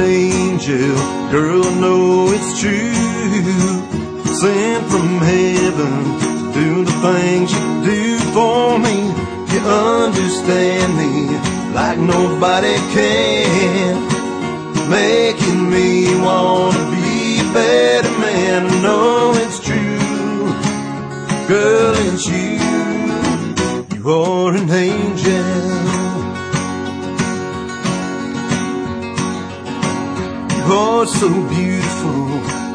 angel, girl, I know it's true. Sent from heaven to do the things you do for me. You understand me like nobody can. Making me wanna be a better man. I know are so beautiful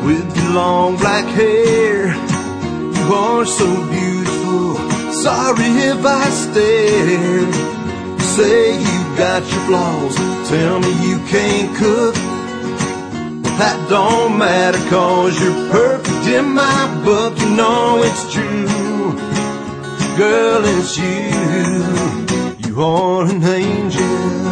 with your long black hair. You are so beautiful. Sorry if I stared. Say you got your flaws. Tell me you can't cook. That don't matter cause you're perfect in my book. You know it's true. Girl, it's you. You are an angel.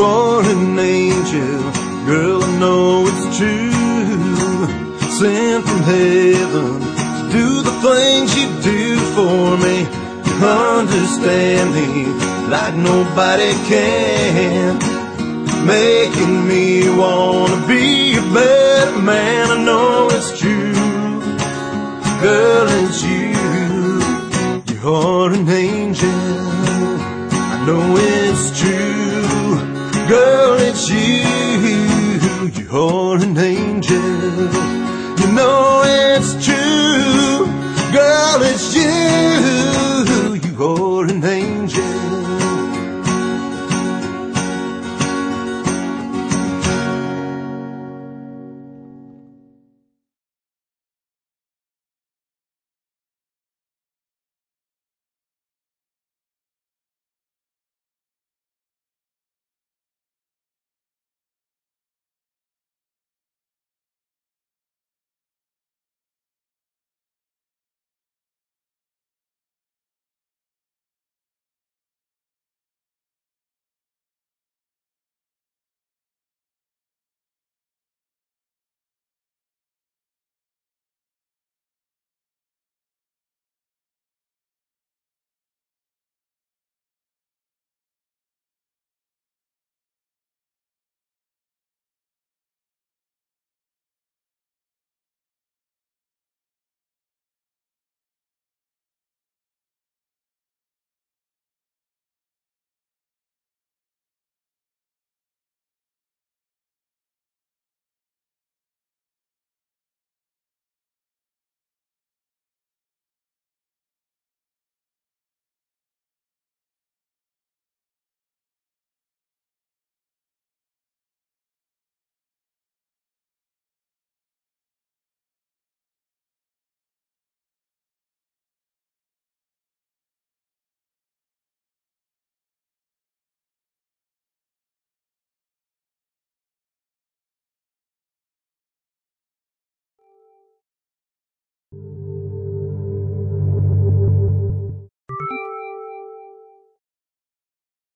Are an angel, girl, I know it's true. Sent from heaven to do the things you do for me. You understand me like nobody can. Making me wanna be a better man. I know it's true, girl, it's you. You are an angel. I know it's true. or an angel. You know